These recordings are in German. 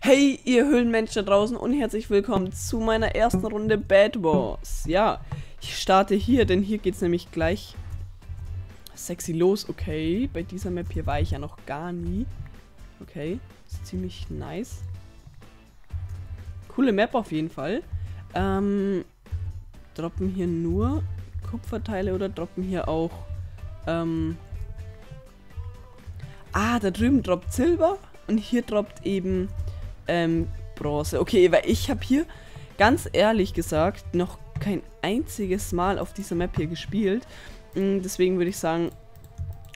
Hey, ihr Höhlenmenschen da draußen und herzlich willkommen zu meiner ersten Runde Bad Wars. Ja, ich starte hier, denn hier geht es nämlich gleich sexy los. Okay, bei dieser Map hier war ich ja noch gar nie. Okay, ist ziemlich nice. Coole Map auf jeden Fall. Ähm, droppen hier nur Kupferteile oder droppen hier auch, ähm, Ah, da drüben droppt Silber und hier droppt eben ähm, Bronze. Okay, weil ich habe hier ganz ehrlich gesagt noch kein einziges Mal auf dieser Map hier gespielt. Mm, deswegen würde ich sagen,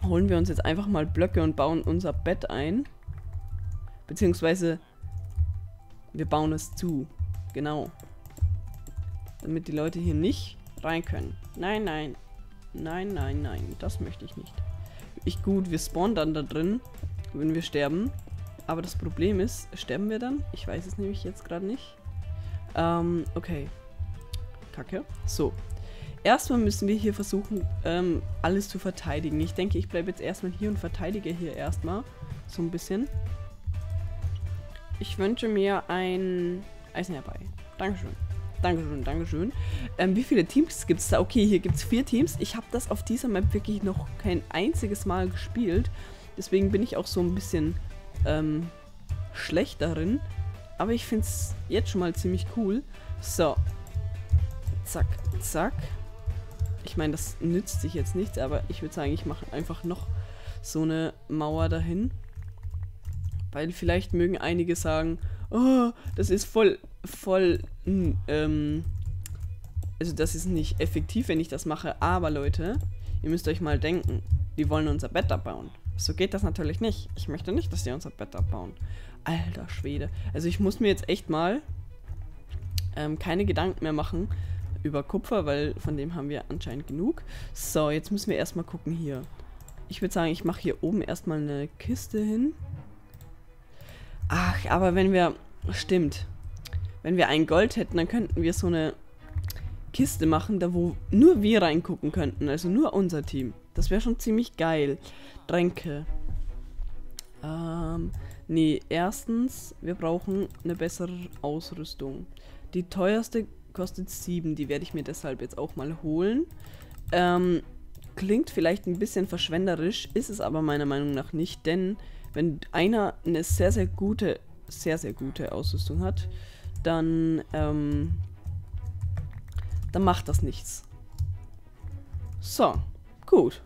holen wir uns jetzt einfach mal Blöcke und bauen unser Bett ein. Beziehungsweise wir bauen es zu. Genau. Damit die Leute hier nicht rein können. Nein, nein. Nein, nein, nein. Das möchte ich nicht. Ich gut, wir spawnen dann da drin, wenn wir sterben. Aber das Problem ist, sterben wir dann? Ich weiß es nämlich jetzt gerade nicht. Ähm, okay. Kacke. So. Erstmal müssen wir hier versuchen, ähm, alles zu verteidigen. Ich denke, ich bleibe jetzt erstmal hier und verteidige hier erstmal. So ein bisschen. Ich wünsche mir ein Eisen herbei. Dankeschön. Dankeschön, Dankeschön. Ähm, wie viele Teams gibt es da? Okay, hier gibt es vier Teams. Ich habe das auf dieser Map wirklich noch kein einziges Mal gespielt. Deswegen bin ich auch so ein bisschen ähm, schlecht darin. Aber ich finde es jetzt schon mal ziemlich cool. So. Zack, zack. Ich meine, das nützt sich jetzt nichts, aber ich würde sagen, ich mache einfach noch so eine Mauer dahin. Weil vielleicht mögen einige sagen, oh, das ist voll, voll, hm, ähm, also das ist nicht effektiv, wenn ich das mache, aber Leute, ihr müsst euch mal denken, die wollen unser Bett abbauen. So geht das natürlich nicht. Ich möchte nicht, dass die unser Bett abbauen. Alter Schwede. Also ich muss mir jetzt echt mal ähm, keine Gedanken mehr machen über Kupfer, weil von dem haben wir anscheinend genug. So, jetzt müssen wir erstmal gucken hier. Ich würde sagen, ich mache hier oben erstmal eine Kiste hin. Ach, aber wenn wir... Stimmt. Wenn wir ein Gold hätten, dann könnten wir so eine Kiste machen, da wo nur wir reingucken könnten. Also nur unser Team. Das wäre schon ziemlich geil. Tränke. Ähm, nee, erstens, wir brauchen eine bessere Ausrüstung. Die teuerste kostet 7, die werde ich mir deshalb jetzt auch mal holen. Ähm, klingt vielleicht ein bisschen verschwenderisch, ist es aber meiner Meinung nach nicht, denn wenn einer eine sehr, sehr gute, sehr, sehr gute Ausrüstung hat, dann, ähm, dann macht das nichts. So, gut.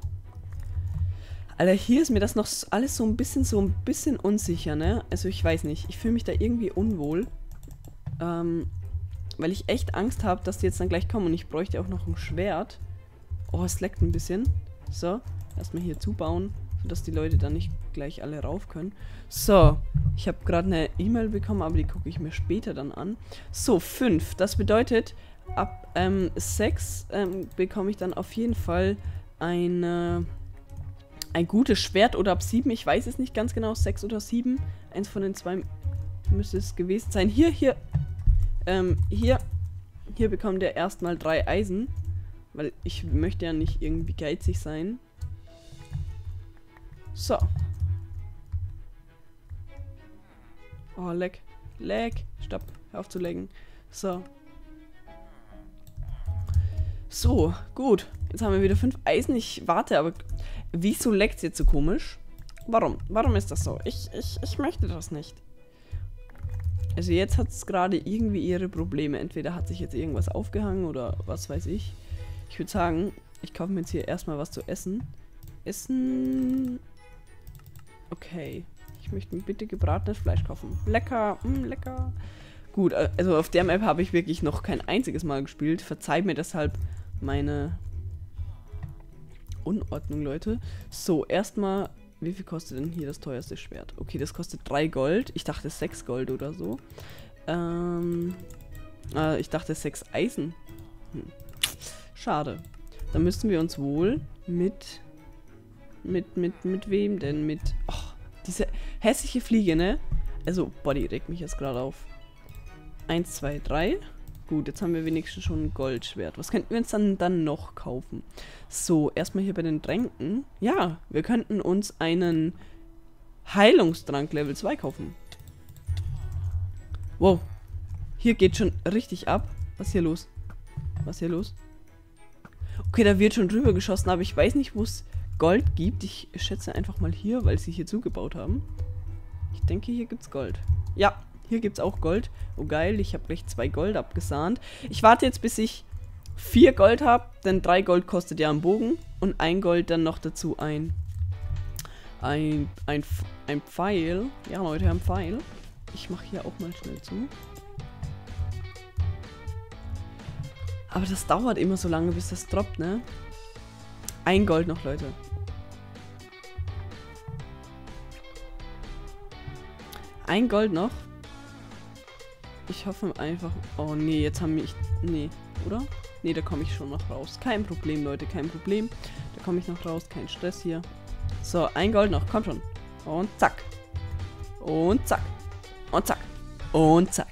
Alter, hier ist mir das noch alles so ein bisschen, so ein bisschen unsicher, ne? Also ich weiß nicht, ich fühle mich da irgendwie unwohl. Ähm, weil ich echt Angst habe, dass die jetzt dann gleich kommen und ich bräuchte auch noch ein Schwert. Oh, es leckt ein bisschen. So, erstmal hier zubauen, sodass die Leute dann nicht gleich alle rauf können. So, ich habe gerade eine E-Mail bekommen, aber die gucke ich mir später dann an. So, 5. Das bedeutet, ab ähm, 6 ähm, bekomme ich dann auf jeden Fall eine ein gutes Schwert oder ab 7, ich weiß es nicht ganz genau, 6 oder 7. Eins von den zwei müsste es gewesen sein. Hier, hier, ähm, hier, hier bekommt er erstmal drei Eisen, weil ich möchte ja nicht irgendwie geizig sein. So. Oh, leck. Leck. Stopp. Hör auf zu lecken. So. So, gut. Jetzt haben wir wieder fünf Eisen. Ich warte, aber Wieso leckt es jetzt so komisch? Warum? Warum ist das so? Ich, ich, ich möchte das nicht. Also jetzt hat es gerade irgendwie ihre Probleme. Entweder hat sich jetzt irgendwas aufgehangen oder was weiß ich. Ich würde sagen, ich kaufe mir jetzt hier erstmal was zu essen. Essen... Okay. Ich möchte bitte gebratenes Fleisch kaufen. Lecker, mh, mm, lecker. Gut, äh, also auf der Map habe ich wirklich noch kein einziges Mal gespielt. Verzeiht mir deshalb meine Unordnung, Leute. So, erstmal, wie viel kostet denn hier das teuerste Schwert? Okay, das kostet 3 Gold. Ich dachte 6 Gold oder so. Ähm, äh, ich dachte 6 Eisen. Hm. Schade. Dann müssten wir uns wohl mit, mit, mit, mit wem denn? Mit, oh, diese hässliche Fliege, ne? Also, Body regt mich jetzt gerade auf. 1, 2, 3. Gut, jetzt haben wir wenigstens schon ein Goldschwert. Was könnten wir uns dann, dann noch kaufen? So, erstmal hier bei den Tränken. Ja, wir könnten uns einen Heilungstrank Level 2 kaufen. Wow. Hier geht schon richtig ab. Was ist hier los? Was ist hier los? Okay, da wird schon drüber geschossen, aber ich weiß nicht, wo es Gold gibt. Ich schätze einfach mal hier, weil sie hier zugebaut haben. Ich denke, hier gibt es Gold. Ja, hier gibt es auch Gold. Oh geil, ich habe gleich zwei Gold abgesahnt. Ich warte jetzt, bis ich vier Gold habe, denn drei Gold kostet ja ein Bogen. Und ein Gold dann noch dazu ein... Ein, ein, ein Pfeil. Ja, Leute, ein Pfeil. Ich mache hier auch mal schnell zu. Aber das dauert immer so lange, bis das droppt, ne? Ein Gold noch, Leute. Ein Gold noch. Ich hoffe einfach... Oh nee, jetzt haben mich... Nee, oder? Nee, da komme ich schon noch raus. Kein Problem, Leute, kein Problem. Da komme ich noch raus, kein Stress hier. So, ein Gold noch, komm schon. Und zack. Und zack. Und zack. Und zack.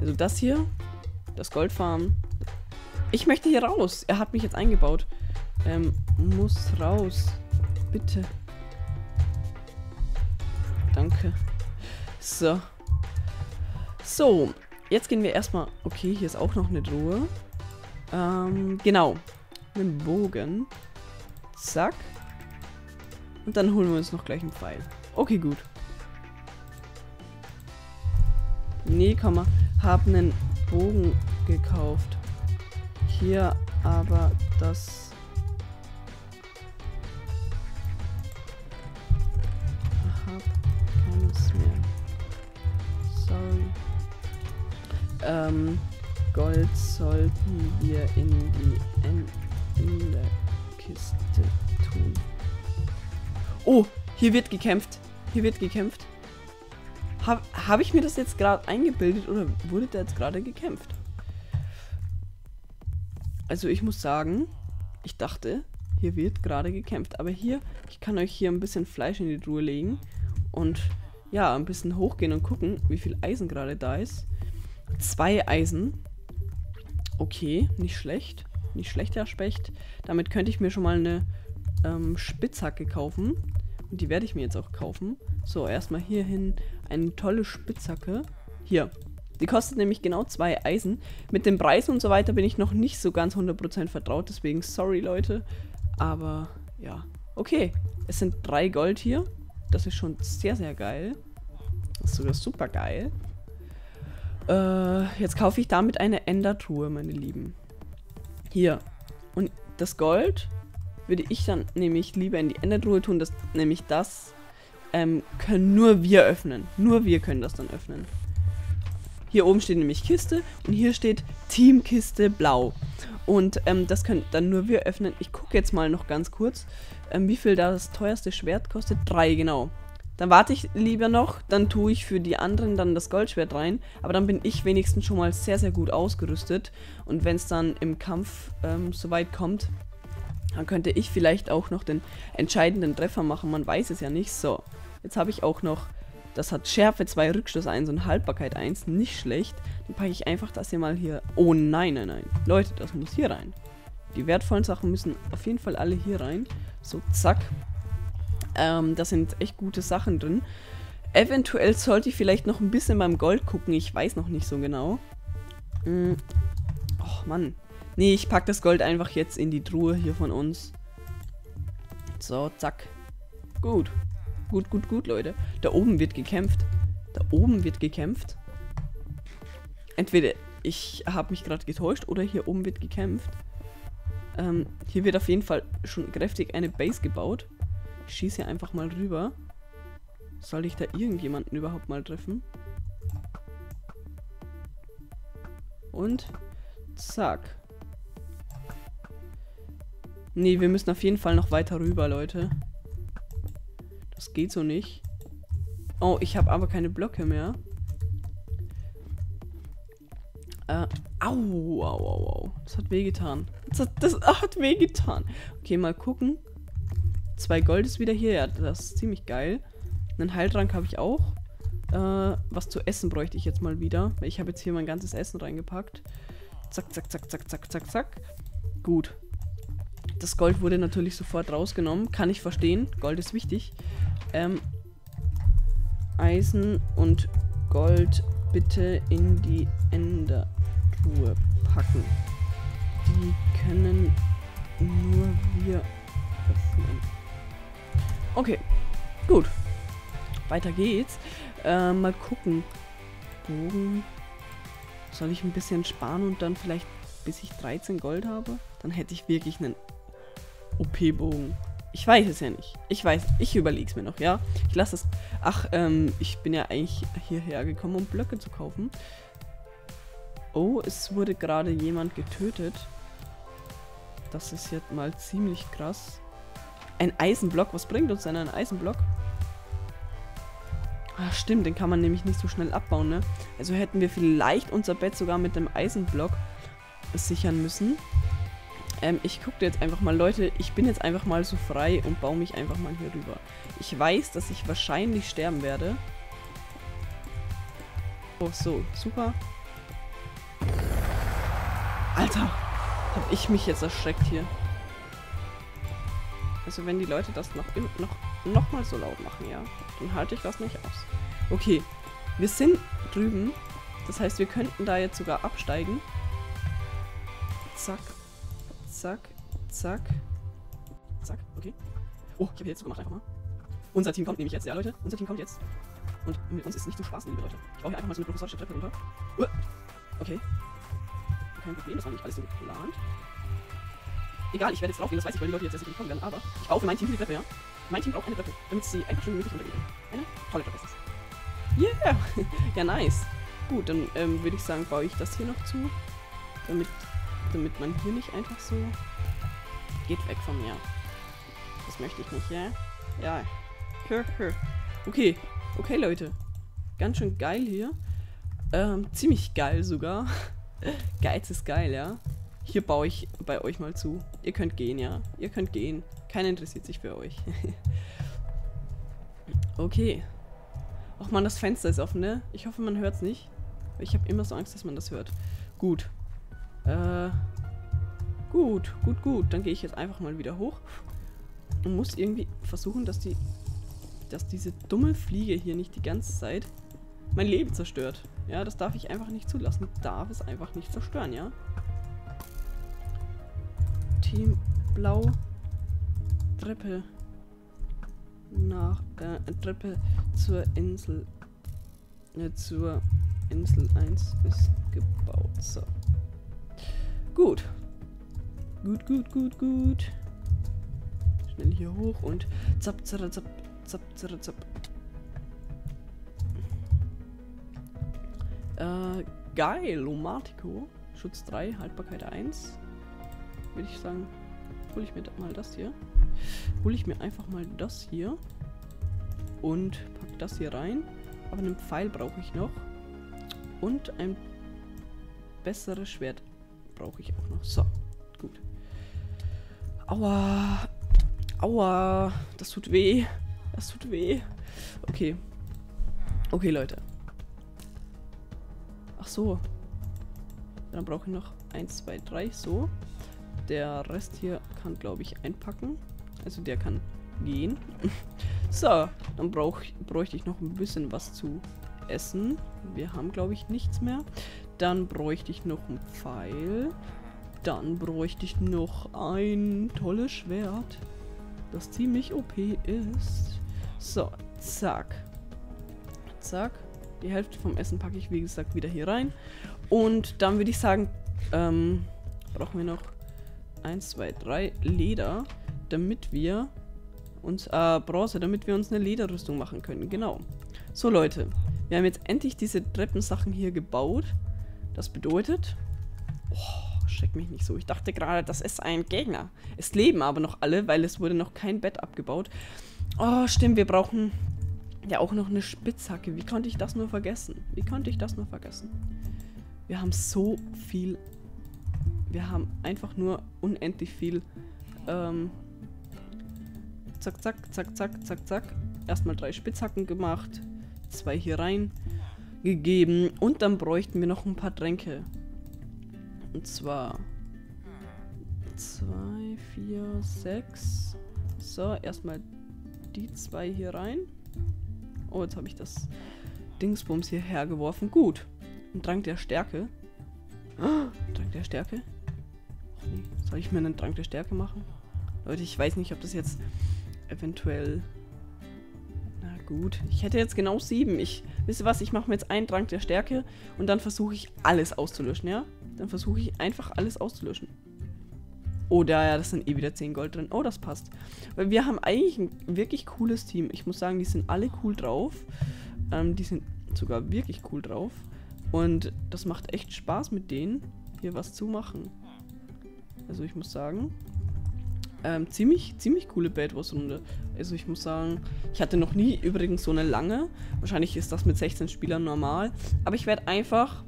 Also das hier, das Goldfarm. Ich möchte hier raus. Er hat mich jetzt eingebaut. Ähm, muss raus. Bitte. Danke. So. So. Jetzt gehen wir erstmal... Okay, hier ist auch noch eine Truhe. Ähm, genau. Mit dem Bogen. Zack. Und dann holen wir uns noch gleich einen Pfeil. Okay, gut. Nee, komm mal. Hab einen Bogen gekauft. Hier aber das... Ähm, Gold sollten wir in die en in der Kiste tun. Oh, hier wird gekämpft. Hier wird gekämpft. Habe hab ich mir das jetzt gerade eingebildet oder wurde da jetzt gerade gekämpft? Also ich muss sagen, ich dachte, hier wird gerade gekämpft. Aber hier, ich kann euch hier ein bisschen Fleisch in die Truhe legen und ja, ein bisschen hochgehen und gucken, wie viel Eisen gerade da ist. Zwei Eisen. Okay, nicht schlecht. Nicht schlecht, Herr Specht. Damit könnte ich mir schon mal eine ähm, Spitzhacke kaufen. Und die werde ich mir jetzt auch kaufen. So, erstmal hier hin eine tolle Spitzhacke. Hier. Die kostet nämlich genau zwei Eisen. Mit den Preisen und so weiter bin ich noch nicht so ganz 100% vertraut. Deswegen sorry, Leute. Aber ja. Okay. Es sind drei Gold hier. Das ist schon sehr, sehr geil. Das ist sogar super geil. Äh, jetzt kaufe ich damit eine Endertruhe, meine Lieben. Hier. Und das Gold würde ich dann nämlich lieber in die Endertruhe tun. Das, nämlich das ähm, können nur wir öffnen. Nur wir können das dann öffnen. Hier oben steht nämlich Kiste und hier steht Teamkiste blau. Und ähm, das können dann nur wir öffnen. Ich gucke jetzt mal noch ganz kurz, ähm, wie viel das teuerste Schwert kostet. Drei, genau. Dann warte ich lieber noch, dann tue ich für die anderen dann das Goldschwert rein. Aber dann bin ich wenigstens schon mal sehr, sehr gut ausgerüstet. Und wenn es dann im Kampf ähm, soweit kommt, dann könnte ich vielleicht auch noch den entscheidenden Treffer machen. Man weiß es ja nicht. So, jetzt habe ich auch noch, das hat Schärfe 2, Rückstoß 1 und Haltbarkeit 1. Nicht schlecht. Dann packe ich einfach das hier mal hier. Oh nein, nein, nein. Leute, das muss hier rein. Die wertvollen Sachen müssen auf jeden Fall alle hier rein. So, zack. Ähm, da sind echt gute Sachen drin. Eventuell sollte ich vielleicht noch ein bisschen beim Gold gucken. Ich weiß noch nicht so genau. Mm. Och, Mann. Nee, ich packe das Gold einfach jetzt in die Truhe hier von uns. So, zack. Gut. Gut, gut, gut, Leute. Da oben wird gekämpft. Da oben wird gekämpft. Entweder ich habe mich gerade getäuscht oder hier oben wird gekämpft. Ähm, hier wird auf jeden Fall schon kräftig eine Base gebaut. Ich schieße hier einfach mal rüber. Soll ich da irgendjemanden überhaupt mal treffen? Und zack. Nee, wir müssen auf jeden Fall noch weiter rüber, Leute. Das geht so nicht. Oh, ich habe aber keine Blöcke mehr. Äh, au, au, au, au. Das hat wehgetan. Das hat, das hat wehgetan. Okay, mal gucken. Zwei Gold ist wieder hier. Ja, das ist ziemlich geil. Einen Heiltrank habe ich auch. Äh, was zu essen bräuchte ich jetzt mal wieder. Ich habe jetzt hier mein ganzes Essen reingepackt. Zack, zack, zack, zack, zack, zack, zack. Gut. Das Gold wurde natürlich sofort rausgenommen. Kann ich verstehen. Gold ist wichtig. Ähm, Eisen und Gold bitte in die Endertruhe packen. Okay, gut. Weiter geht's. Äh, mal gucken. Bogen. Soll ich ein bisschen sparen und dann vielleicht bis ich 13 Gold habe? Dann hätte ich wirklich einen OP-Bogen. Ich weiß es ja nicht. Ich weiß, ich überlege es mir noch, ja? Ich lasse es. Ach, ähm, ich bin ja eigentlich hierher gekommen, um Blöcke zu kaufen. Oh, es wurde gerade jemand getötet. Das ist jetzt mal ziemlich krass. Ein Eisenblock. Was bringt uns denn ein Eisenblock? Ah, stimmt, den kann man nämlich nicht so schnell abbauen, ne? Also hätten wir vielleicht unser Bett sogar mit dem Eisenblock sichern müssen. Ähm, ich gucke jetzt einfach mal, Leute, ich bin jetzt einfach mal so frei und baue mich einfach mal hier rüber. Ich weiß, dass ich wahrscheinlich sterben werde. Oh, so, super. Alter, hab ich mich jetzt erschreckt hier. Also wenn die Leute das noch, noch, noch mal so laut machen, ja, dann halte ich das nicht aus. Okay, wir sind drüben. Das heißt, wir könnten da jetzt sogar absteigen. Zack, zack, zack. Zack, okay. Oh, ich habe jetzt gemacht einfach mal. Unser Team kommt nämlich jetzt, ja Leute. Unser Team kommt jetzt. Und mit uns ist nicht zu spaßen, liebe Leute. Ich baue hier einfach mal so eine professorische Treppe runter. Okay. Kein Problem, das war nicht alles so geplant. Egal, ich werde jetzt draufgehen, das weiß ich, weil die Leute jetzt erst nicht kommen werden, aber ich baue für mein Team die Treppe, ja? Mein Team braucht eine Treppe, damit sie einfach schön möglich runtergehen. Eine tolle Treppe ist es. Yeah! ja, nice. Gut, dann ähm, würde ich sagen, baue ich das hier noch zu, damit damit man hier nicht einfach so... Geht weg von mir. Das möchte ich nicht, ja? Ja. Okay. Okay, Leute. Ganz schön geil hier. Ähm, ziemlich geil sogar. Geiz ist geil, ja? Hier baue ich bei euch mal zu. Ihr könnt gehen, ja? Ihr könnt gehen. Keiner interessiert sich für euch. okay. Ach man, das Fenster ist offen, ne? Ich hoffe, man hört es nicht. Ich habe immer so Angst, dass man das hört. Gut. Äh, gut, gut, gut. Dann gehe ich jetzt einfach mal wieder hoch. Und muss irgendwie versuchen, dass die... Dass diese dumme Fliege hier nicht die ganze Zeit mein Leben zerstört. Ja, das darf ich einfach nicht zulassen. Darf es einfach nicht zerstören, ja? Team Blau. Treppe. Nach, äh, Treppe zur Insel. Äh, zur Insel 1 ist gebaut. So. Gut. Gut, gut, gut, gut. Schnell hier hoch und zapp, zapp, zapp, zapp, zapp, zapp. Äh, geil, Lomatico. Schutz 3, Haltbarkeit 1. Würde ich sagen, hole ich mir mal das hier. Hole ich mir einfach mal das hier. Und pack das hier rein. Aber einen Pfeil brauche ich noch. Und ein besseres Schwert brauche ich auch noch. So, gut. Aua. Aua. Das tut weh. Das tut weh. Okay. Okay, Leute. Ach so. Dann brauche ich noch 1, 2, 3. So. Der Rest hier kann, glaube ich, einpacken. Also der kann gehen. so, dann brauch, bräuchte ich noch ein bisschen was zu essen. Wir haben, glaube ich, nichts mehr. Dann bräuchte ich noch einen Pfeil. Dann bräuchte ich noch ein tolles Schwert, das ziemlich OP ist. So, zack. Zack. Die Hälfte vom Essen packe ich, wie gesagt, wieder hier rein. Und dann würde ich sagen, ähm, brauchen wir noch 1, 2, 3 Leder, damit wir uns, äh, Bronze, damit wir uns eine Lederrüstung machen können. Genau. So, Leute. Wir haben jetzt endlich diese Treppensachen hier gebaut. Das bedeutet... Oh, schreck mich nicht so. Ich dachte gerade, das ist ein Gegner. Es leben aber noch alle, weil es wurde noch kein Bett abgebaut. Oh, stimmt, wir brauchen ja auch noch eine Spitzhacke. Wie konnte ich das nur vergessen? Wie konnte ich das nur vergessen? Wir haben so viel... Wir haben einfach nur unendlich viel... Ähm, zack, zack, zack, zack, zack, zack. Erstmal drei Spitzhacken gemacht. Zwei hier rein gegeben. Und dann bräuchten wir noch ein paar Tränke. Und zwar 2, 4, 6. So, erstmal die zwei hier rein. Oh, jetzt habe ich das Dingsbums hierher geworfen. Gut. Ein Drang der Stärke. Oh, Drang der Stärke? Soll ich mir einen Drang der Stärke machen? Leute, ich weiß nicht, ob das jetzt eventuell... Na gut. Ich hätte jetzt genau sieben. Ich... Wisst ihr was? Ich mache mir jetzt einen Drang der Stärke und dann versuche ich alles auszulöschen, ja? Dann versuche ich einfach alles auszulöschen. Oh, da, ja, das sind eh wieder 10 Gold drin. Oh, das passt. Weil wir haben eigentlich ein wirklich cooles Team. Ich muss sagen, die sind alle cool drauf. Ähm, die sind sogar wirklich cool drauf. Und das macht echt Spaß mit denen, hier was zu machen. Also ich muss sagen, ähm, ziemlich, ziemlich coole Bad Wars Runde. Also ich muss sagen, ich hatte noch nie übrigens so eine lange. Wahrscheinlich ist das mit 16 Spielern normal. Aber ich werde einfach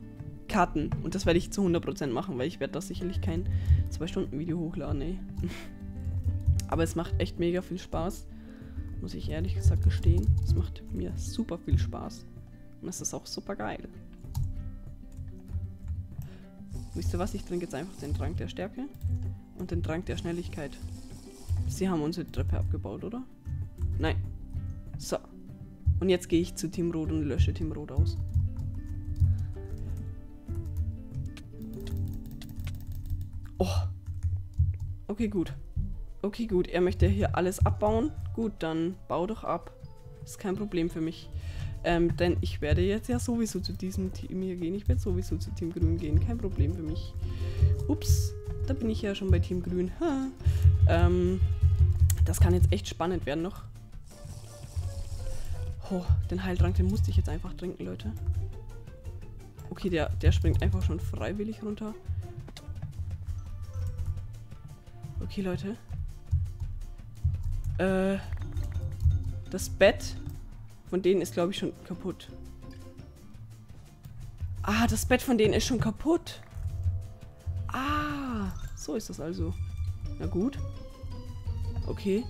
cutten. Und das werde ich zu 100% machen, weil ich werde das sicherlich kein 2-Stunden-Video hochladen, ey. Aber es macht echt mega viel Spaß. Muss ich ehrlich gesagt gestehen. Es macht mir super viel Spaß. Und es ist auch super geil. Wisst ihr was? Ich trinke jetzt einfach den Trank der Stärke und den Trank der Schnelligkeit. Sie haben unsere Treppe abgebaut, oder? Nein. So. Und jetzt gehe ich zu Team Rot und lösche Team Rot aus. Oh. Okay, gut. Okay, gut. Er möchte hier alles abbauen. Gut, dann bau doch ab. Ist kein Problem für mich. Ähm, denn ich werde jetzt ja sowieso zu diesem Team hier gehen. Ich werde sowieso zu Team Grün gehen. Kein Problem für mich. Ups, da bin ich ja schon bei Team Grün. Ähm, das kann jetzt echt spannend werden noch. Oh, den Heiltrank, den musste ich jetzt einfach trinken, Leute. Okay, der, der springt einfach schon freiwillig runter. Okay, Leute. Äh, das Bett von denen ist, glaube ich, schon kaputt. Ah, das Bett von denen ist schon kaputt. Ah, so ist das also. Na gut. Okay.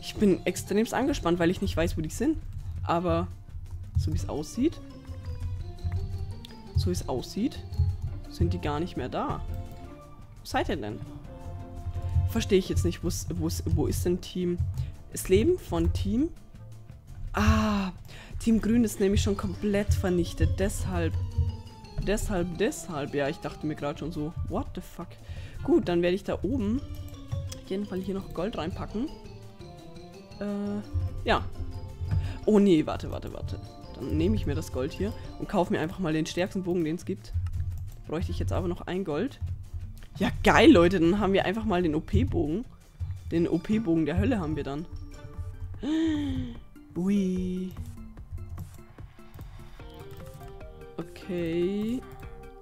Ich bin extremst angespannt, weil ich nicht weiß, wo die sind. Aber so wie es aussieht, so wie es aussieht, sind die gar nicht mehr da. Wo seid ihr denn? Verstehe ich jetzt nicht. Wo ist denn Team? Das Leben von Team? Ah, Team Grün ist nämlich schon komplett vernichtet. Deshalb. Deshalb, deshalb. Ja, ich dachte mir gerade schon so, what the fuck. Gut, dann werde ich da oben auf jeden Fall hier noch Gold reinpacken. Äh, ja. Oh nee, warte, warte, warte. Dann nehme ich mir das Gold hier und kaufe mir einfach mal den stärksten Bogen, den es gibt. Bräuchte ich jetzt aber noch ein Gold. Ja, geil, Leute. Dann haben wir einfach mal den OP-Bogen. Den OP-Bogen der Hölle haben wir dann. Ui. Okay.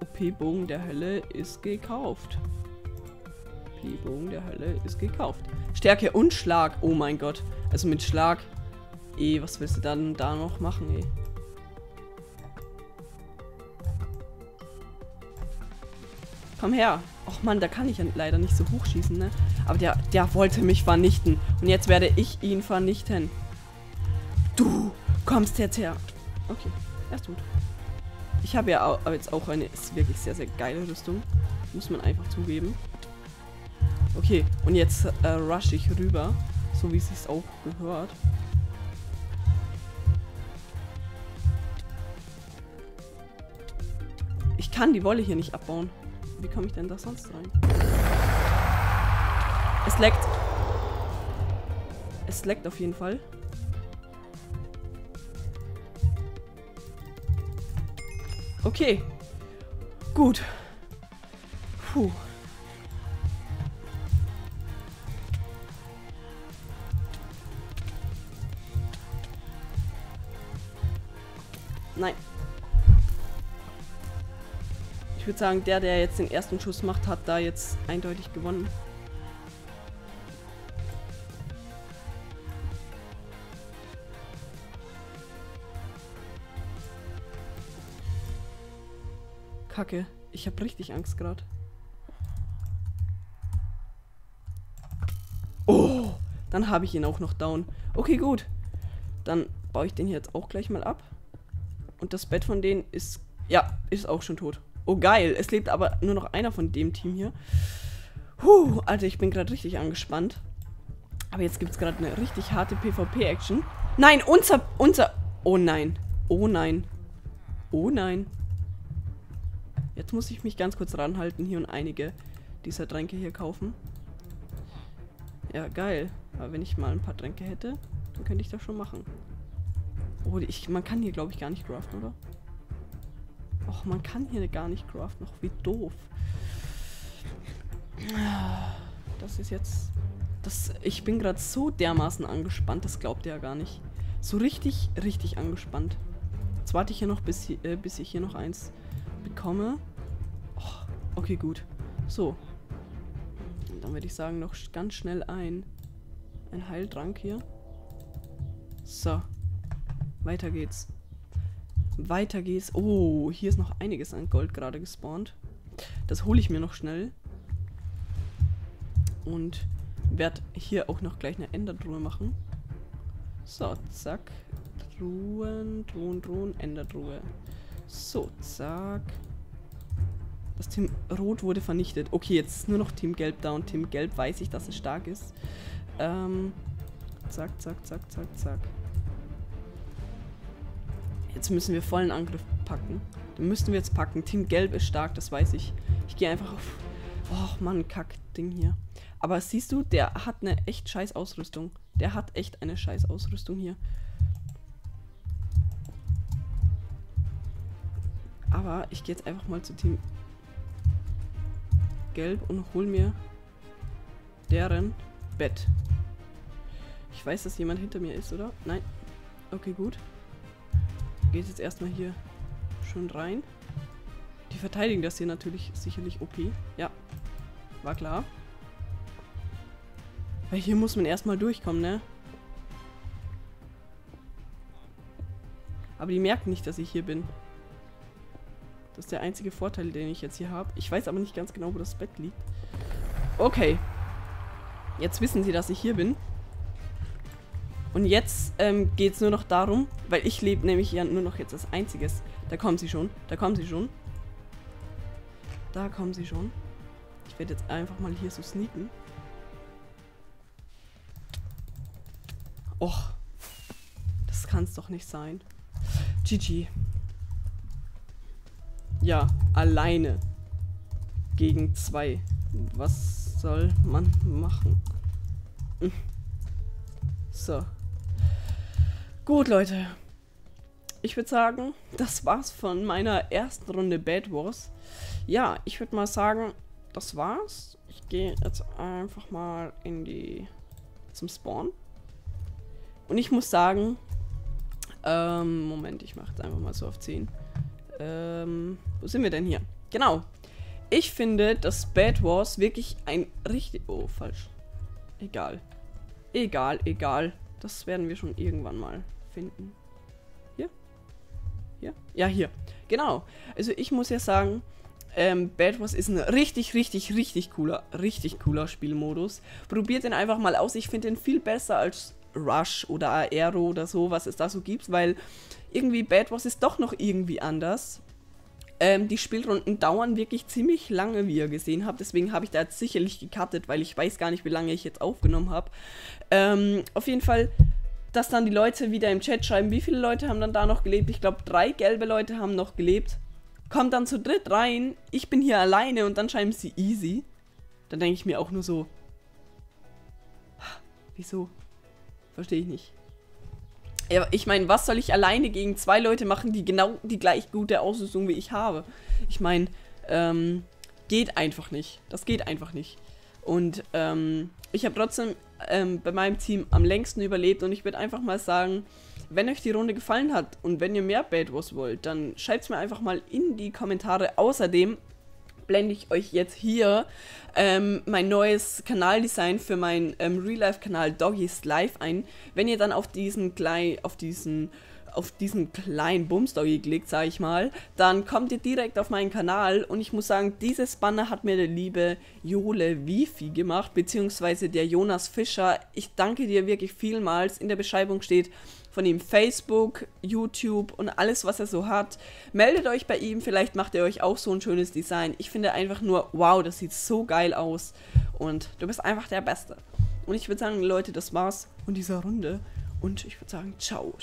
OP-Bogen der Hölle ist gekauft. OP-Bogen der Hölle ist gekauft. Stärke und Schlag. Oh mein Gott. Also mit Schlag. Eh, was willst du dann da noch machen, ey? Komm her. Och man, da kann ich leider nicht so hochschießen, ne? Aber der, der wollte mich vernichten. Und jetzt werde ich ihn vernichten. Kommst jetzt her. Okay, er ist tot. Ich habe ja auch, jetzt auch eine ist wirklich sehr, sehr geile Rüstung. Muss man einfach zugeben. Okay, und jetzt äh, rush ich rüber. So wie es sich auch gehört. Ich kann die Wolle hier nicht abbauen. Wie komme ich denn da sonst rein? Es leckt. Es leckt auf jeden Fall. Okay. Gut. Puh. Nein. Ich würde sagen, der, der jetzt den ersten Schuss macht, hat da jetzt eindeutig gewonnen. Kacke. Ich habe richtig Angst gerade. Oh, dann habe ich ihn auch noch down. Okay, gut. Dann baue ich den hier jetzt auch gleich mal ab. Und das Bett von denen ist... Ja, ist auch schon tot. Oh, geil. Es lebt aber nur noch einer von dem Team hier. Puh, Alter, ich bin gerade richtig angespannt. Aber jetzt gibt es gerade eine richtig harte PvP-Action. Nein, unser... Unser... Oh nein. Oh nein. Oh nein. Jetzt muss ich mich ganz kurz ranhalten hier und einige dieser Tränke hier kaufen. Ja, geil. Aber wenn ich mal ein paar Tränke hätte, dann könnte ich das schon machen. Oh, ich, man kann hier, glaube ich, gar nicht craften, oder? Och, man kann hier gar nicht craften. Noch wie doof. Das ist jetzt... Das, ich bin gerade so dermaßen angespannt, das glaubt ihr ja gar nicht. So richtig, richtig angespannt. Jetzt warte ich hier noch, bis, äh, bis ich hier noch eins bekomme. Okay, gut. So. Dann würde ich sagen, noch ganz schnell ein, ein Heiltrank hier. So. Weiter geht's. Weiter geht's. Oh, hier ist noch einiges an Gold gerade gespawnt. Das hole ich mir noch schnell. Und werde hier auch noch gleich eine Endertruhe machen. So, zack. Truhen, Truhen, Truhen, Endertruhe. So, zack. Das Team Rot wurde vernichtet. Okay, jetzt ist nur noch Team Gelb da und Team Gelb weiß ich, dass es stark ist. Ähm, zack, zack, zack, zack, zack. Jetzt müssen wir vollen Angriff packen. Den müssten wir jetzt packen. Team Gelb ist stark, das weiß ich. Ich gehe einfach auf... Och, Mann, Kack-Ding hier. Aber siehst du, der hat eine echt scheiß Ausrüstung. Der hat echt eine scheiß Ausrüstung hier. Aber ich gehe jetzt einfach mal zu Team Gelb und hol mir deren Bett. Ich weiß, dass jemand hinter mir ist, oder? Nein. Okay, gut. Geht jetzt erstmal hier schon rein. Die verteidigen das hier natürlich sicherlich OP. Ja, war klar. Weil hier muss man erstmal durchkommen, ne? Aber die merken nicht, dass ich hier bin. Das ist der einzige Vorteil, den ich jetzt hier habe. Ich weiß aber nicht ganz genau, wo das Bett liegt. Okay. Jetzt wissen sie, dass ich hier bin. Und jetzt ähm, geht es nur noch darum, weil ich lebe nämlich ja nur noch jetzt als einziges. Da kommen sie schon. Da kommen sie schon. Da kommen sie schon. Ich werde jetzt einfach mal hier so sneaken. Och. Das kann es doch nicht sein. GG. Ja, alleine. Gegen zwei. Was soll man machen? Hm. So. Gut, Leute. Ich würde sagen, das war's von meiner ersten Runde Bad Wars. Ja, ich würde mal sagen, das war's. Ich gehe jetzt einfach mal in die zum Spawn. Und ich muss sagen, ähm, Moment, ich mache jetzt einfach mal so auf 10. Ähm, wo sind wir denn hier? Genau. Ich finde, dass Bad Wars wirklich ein richtig... Oh, falsch. Egal. Egal, egal. Das werden wir schon irgendwann mal finden. Hier? Hier? Ja, hier. Genau. Also ich muss ja sagen, ähm, Bad Wars ist ein richtig, richtig, richtig cooler, richtig cooler Spielmodus. Probiert den einfach mal aus. Ich finde den viel besser als Rush oder Aero oder so, was es da so gibt, weil irgendwie Bad Wars ist doch noch irgendwie anders. Ähm, die Spielrunden dauern wirklich ziemlich lange, wie ihr gesehen habt. Deswegen habe ich da jetzt sicherlich gecuttet, weil ich weiß gar nicht, wie lange ich jetzt aufgenommen habe. Ähm, auf jeden Fall, dass dann die Leute wieder im Chat schreiben, wie viele Leute haben dann da noch gelebt. Ich glaube, drei gelbe Leute haben noch gelebt. Kommt dann zu dritt rein, ich bin hier alleine und dann schreiben sie easy. Dann denke ich mir auch nur so, wieso? Verstehe ich nicht. Ja, ich meine, was soll ich alleine gegen zwei Leute machen, die genau die gleich gute Ausrüstung wie ich habe? Ich meine, ähm, geht einfach nicht. Das geht einfach nicht. Und ähm, ich habe trotzdem ähm, bei meinem Team am längsten überlebt und ich würde einfach mal sagen, wenn euch die Runde gefallen hat und wenn ihr mehr Bad Wars wollt, dann schreibt es mir einfach mal in die Kommentare. Außerdem blende ich euch jetzt hier ähm, mein neues Kanaldesign für meinen ähm, Real-Life-Kanal Doggies Live ein. Wenn ihr dann auf diesen kleinen, auf diesen auf diesen kleinen Bumsdoggy klickt, sage ich mal, dann kommt ihr direkt auf meinen Kanal und ich muss sagen, dieses Banner hat mir der liebe Jole Wifi gemacht, beziehungsweise der Jonas Fischer. Ich danke dir wirklich vielmals. In der Beschreibung steht von ihm Facebook, YouTube und alles, was er so hat. Meldet euch bei ihm, vielleicht macht er euch auch so ein schönes Design. Ich finde einfach nur, wow, das sieht so geil aus. Und du bist einfach der Beste. Und ich würde sagen, Leute, das war's von dieser Runde. Und ich würde sagen, ciao.